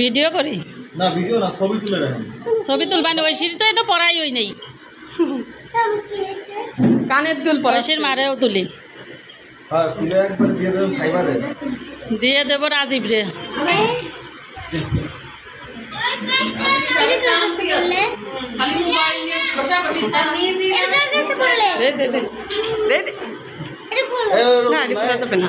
Video করি? না video না ছবি তুলে রাখেন। ছবি তুলবানি ওই সিঁড়ি তো এটা পড়াই হই নাই। কানের দুল পরে পয়সের মারেও তুলি। হ্যাঁ, দিয়ে দেব রাজীব রে। না দে দে দে। না, না।